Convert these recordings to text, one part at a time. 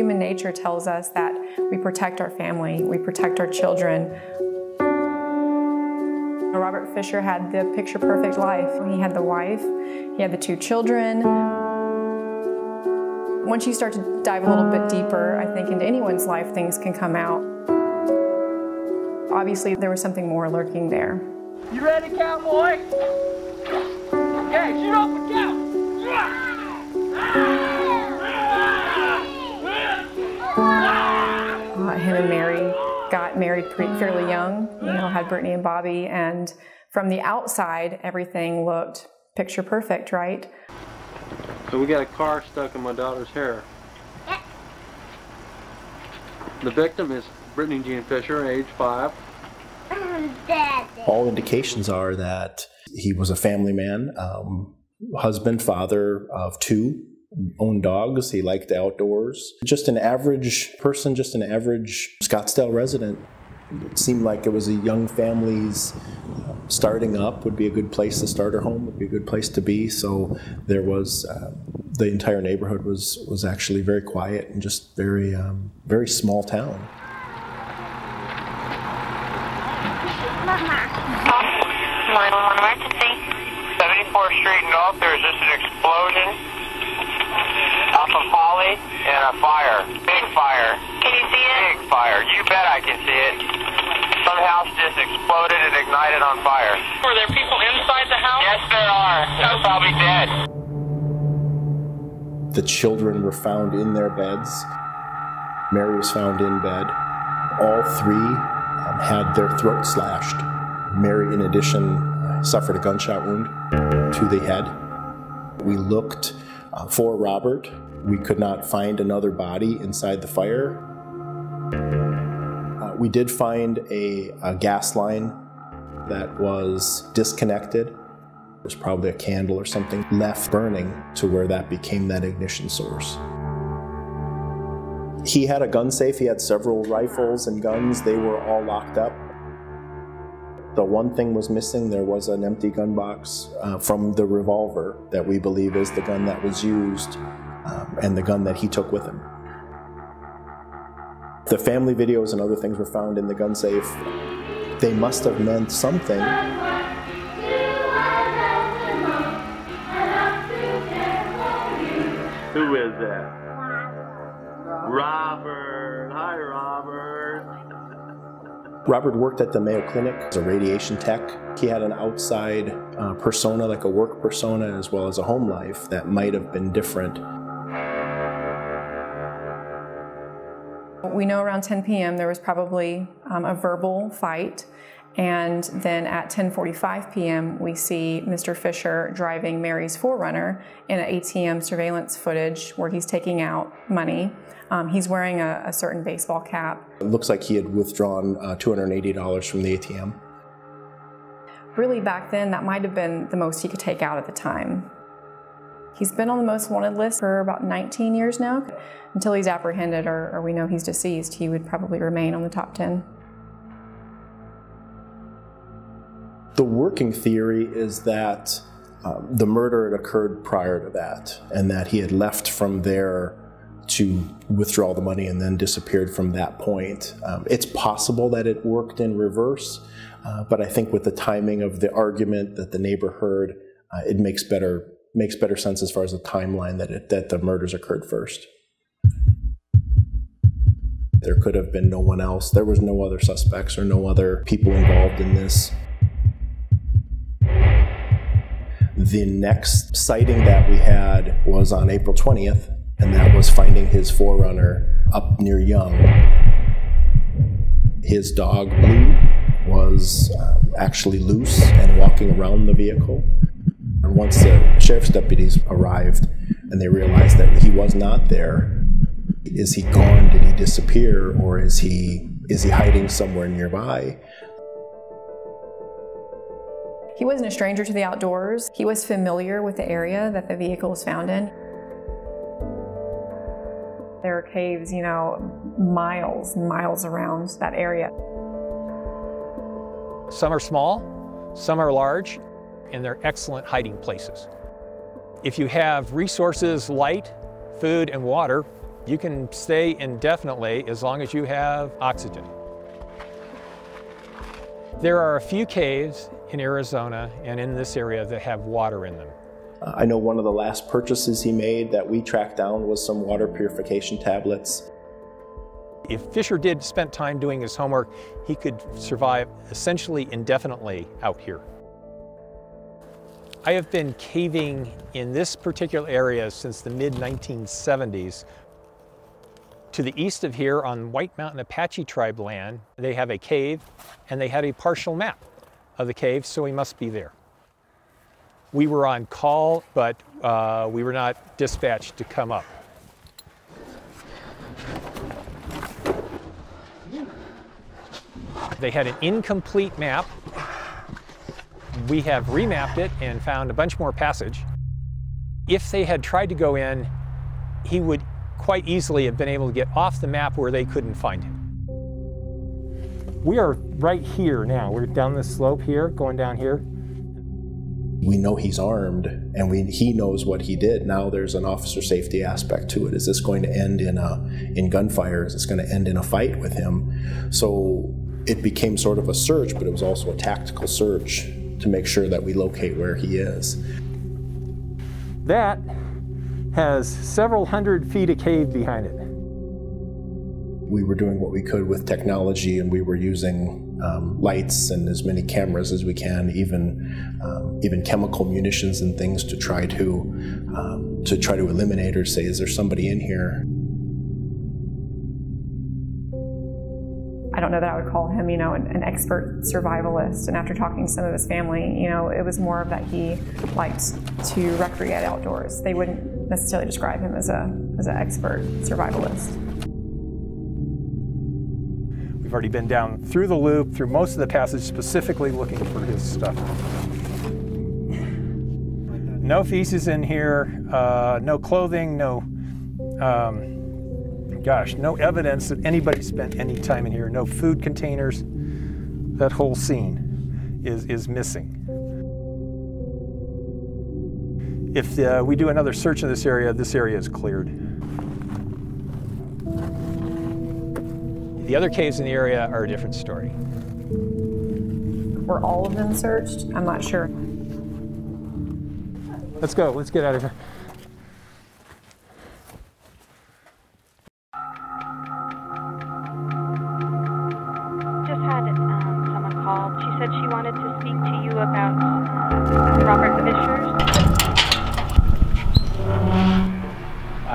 human nature tells us that we protect our family, we protect our children. Robert Fisher had the picture perfect life. He had the wife, he had the two children. Once you start to dive a little bit deeper, I think, into anyone's life, things can come out. Obviously, there was something more lurking there. You ready, cowboy? Okay, shoot off the cow! Uh, him and Mary got married pretty, fairly young, you know, had Brittany and Bobby, and from the outside, everything looked picture perfect, right? So we got a car stuck in my daughter's hair. The victim is Brittany Jean Fisher, age five. All indications are that he was a family man, um, husband, father of two, owned dogs. He liked the outdoors. Just an average person, just an average Scottsdale resident. It seemed like it was a young family's starting up would be a good place to start a home, would be a good place to be. So there was uh, the entire neighborhood was was actually very quiet and just very um, very small town. 911 emergency. 74th Street North, there's just an explosion off and a fire. Big fire. Can you see it? Big fire. You bet I can see it. Some house just exploded and ignited on fire. Were there people inside the house? Yes, there are. They're probably dead. The children were found in their beds. Mary was found in bed. All three um, had their throats slashed. Mary, in addition, suffered a gunshot wound to the head. We looked uh, for Robert. We could not find another body inside the fire. Uh, we did find a, a gas line that was disconnected. There was probably a candle or something left burning to where that became that ignition source. He had a gun safe. He had several rifles and guns. They were all locked up. The one thing was missing. There was an empty gun box uh, from the revolver that we believe is the gun that was used um, and the gun that he took with him. The family videos and other things were found in the gun safe. They must have meant something. Who is that? Robert. Hi, Robert. Robert worked at the Mayo Clinic as a radiation tech. He had an outside uh, persona, like a work persona, as well as a home life that might have been different. We know around 10 p.m. there was probably um, a verbal fight, and then at 10:45 p.m. we see Mr. Fisher driving Mary's 4Runner in an ATM surveillance footage where he's taking out money. Um, he's wearing a, a, certain baseball cap. It looks like he had withdrawn uh, $280 from the ATM. Really, back then, that might have been the most he could take out at the time. He's been on the most wanted list for about 19 years now. Until he's apprehended or, or we know he's deceased, he would probably remain on the top 10. The working theory is that um, the murder had occurred prior to that, and that he had left from there to withdraw the money and then disappeared from that point. Um, it's possible that it worked in reverse, uh, but I think with the timing of the argument that the neighbor heard, uh, it makes better makes better sense as far as the timeline that it, that the murders occurred first. There could have been no one else. There was no other suspects or no other people involved in this. The next sighting that we had was on April 20th, and that was finding his 4Runner up near Young. His dog, Blue, was um, actually loose and walking around the vehicle. And once the sheriff's deputies arrived and they realized that he was not there, is he gone? Did he disappear? Or is he, is he hiding somewhere nearby? He wasn't a stranger to the outdoors. He was familiar with the area that the vehicle was found in. There are caves, you know, miles and miles around that area. Some are small, some are large, and they're excellent hiding places. If you have resources, light, food, and water, You can stay indefinitely as long as you have oxygen. There are a few caves in Arizona and in this area that have water in them. I know one of the last purchases he made that we tracked down was some water purification tablets. If Fisher did spend time doing his homework, he could survive essentially indefinitely out here. I have been caving in this particular area since the mid 1970s. To the east of here on White Mountain Apache tribe land, they have a cave and they had a partial map of the cave, so we must be there. We were on call, but uh, we were not dispatched to come up. They had an incomplete map. We have remapped it and found a bunch more passage. If they had tried to go in, he would quite easily have been able to get off the map where they couldn't find him. We are right here now. We're down this slope here, going down here. We know he's armed and we, he knows what he did. Now there's an officer safety aspect to it. Is this going to end in, a, in gunfire? Is this going to end in a fight with him? So it became sort of a search, but it was also a tactical search to make sure that we locate where he is. That has several hundred feet of cave behind it. We were doing what we could with technology and we were using um, lights and as many cameras as we can, even um, even chemical munitions and things to try to um, to try to eliminate or say, is there somebody in here? Don't know that I would call him, you know, an, an, expert survivalist. And after talking to some of his family, you know, it was more of that he liked to recreate outdoors. They wouldn't necessarily describe him as a as an expert survivalist. We've already been down through the loop, through most of the passage, specifically looking for his stuff. No feces in here, uh, no clothing, no. Um, gosh, no evidence that anybody spent any time in here, no food containers. That whole scene is, is missing. If uh, we do another search in this area, this area is cleared. The other caves in the area are a different story. Were all of them searched? I'm not sure. Let's go, let's get out of here.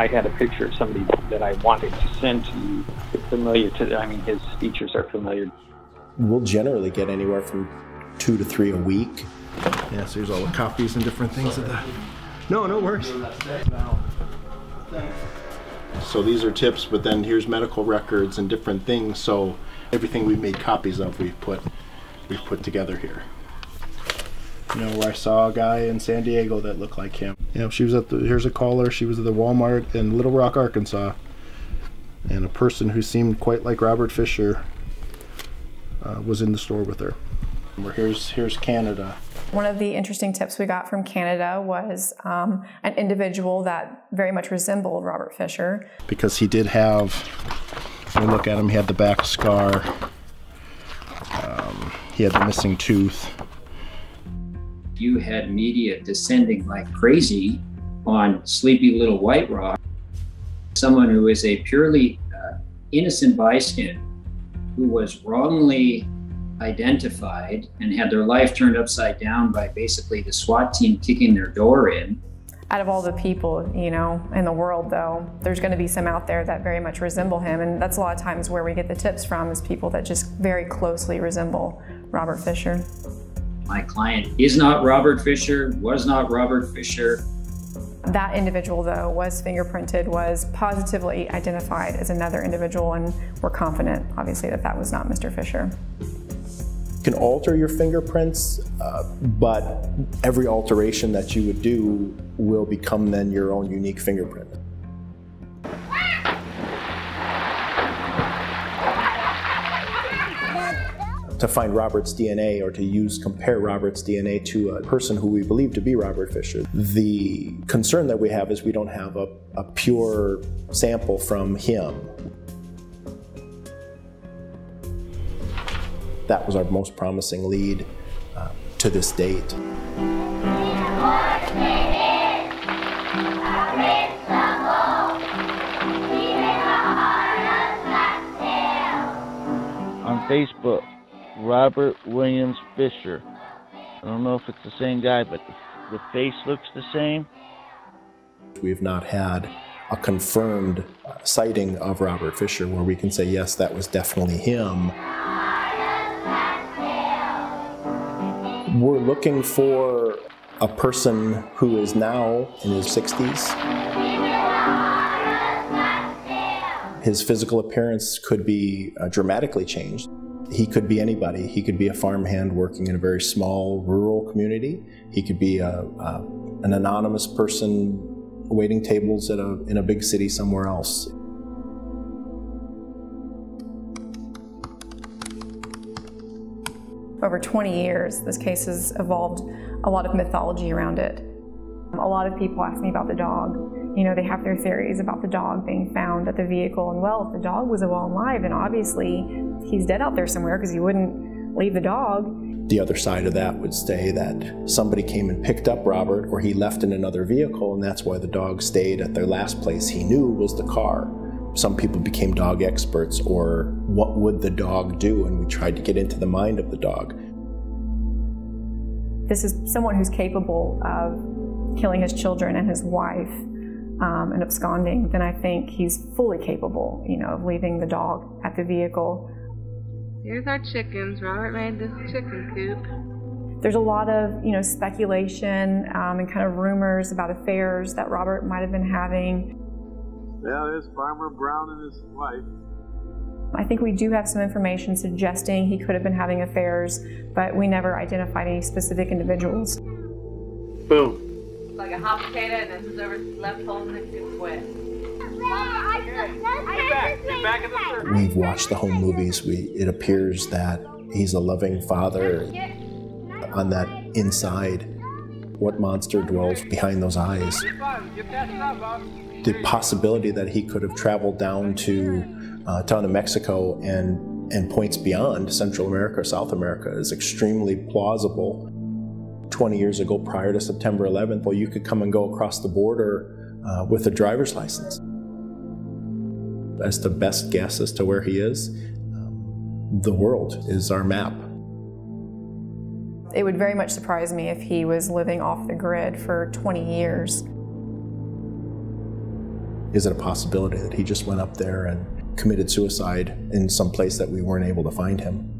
I had a picture of somebody that I wanted to send to you. Familiar to, I mean, his features are familiar. We'll generally get anywhere from two to three a week. Yeah, so here's all the copies and different things of that. No, no worries. So these are tips, but then here's medical records and different things. So everything we've made copies of, we've put we've put together here. You know, where I saw a guy in San Diego that looked like him. You know, she was at the, here's a caller, she was at the Walmart in Little Rock, Arkansas. And a person who seemed quite like Robert Fisher uh, was in the store with her. Here's, here's Canada. One of the interesting tips we got from Canada was um, an individual that very much resembled Robert Fisher. Because he did have, when we look at him, he had the back scar, um, he had the missing tooth you had media descending like crazy on Sleepy Little White Rock. Someone who is a purely uh, innocent bystander who was wrongly identified and had their life turned upside down by basically the SWAT team kicking their door in. Out of all the people, you know, in the world though, there's going to be some out there that very much resemble him and that's a lot of times where we get the tips from is people that just very closely resemble Robert Fisher. My client is not Robert Fisher, was not Robert Fisher. That individual, though, was fingerprinted, was positively identified as another individual, and we're confident, obviously, that that was not Mr. Fisher. You can alter your fingerprints, uh, but every alteration that you would do will become then your own unique fingerprint. To find Robert's DNA or to use compare Robert's DNA to a person who we believe to be Robert Fisher. The concern that we have is we don't have a, a pure sample from him. That was our most promising lead uh, to this date. On Facebook, Robert Williams Fisher. I don't know if it's the same guy, but the, the face looks the same. We've not had a confirmed sighting of Robert Fisher where we can say, yes, that was definitely him. We're looking for a person who is now in his 60s. His physical appearance could be uh, dramatically changed. He could be anybody. He could be a farmhand working in a very small rural community. He could be a, a, an anonymous person waiting tables at a, in a big city somewhere else. Over 20 years, this case has evolved a lot of mythology around it. A lot of people ask me about the dog. You know, they have their theories about the dog being found at the vehicle, and well, if the dog was well alive, and obviously he's dead out there somewhere because he wouldn't leave the dog. The other side of that would say that somebody came and picked up Robert, or he left in another vehicle, and that's why the dog stayed at their last place he knew was the car. Some people became dog experts, or what would the dog do? And we tried to get into the mind of the dog. This is someone who's capable of killing his children and his wife um, and absconding, then I think he's fully capable, you know, of leaving the dog at the vehicle. Here's our chickens. Robert made this chicken coop. There's a lot of, you know, speculation um, and kind of rumors about affairs that Robert might have been having. Yeah, there's Farmer Brown and his wife. I think we do have some information suggesting he could have been having affairs, but we never identified any specific individuals. Boom. Like a hot potato, and this is over left holding the coop wet. We've watched the home movies. We, it appears that he's a loving father. On that inside, what monster dwells behind those eyes? The possibility that he could have traveled down to uh, down to Mexico and and points beyond Central America or South America is extremely plausible. 20 years ago, prior to September 11th, well, you could come and go across the border uh, with a driver's license. As the best guess as to where he is, um, the world is our map. It would very much surprise me if he was living off the grid for 20 years. Is it a possibility that he just went up there and committed suicide in some place that we weren't able to find him?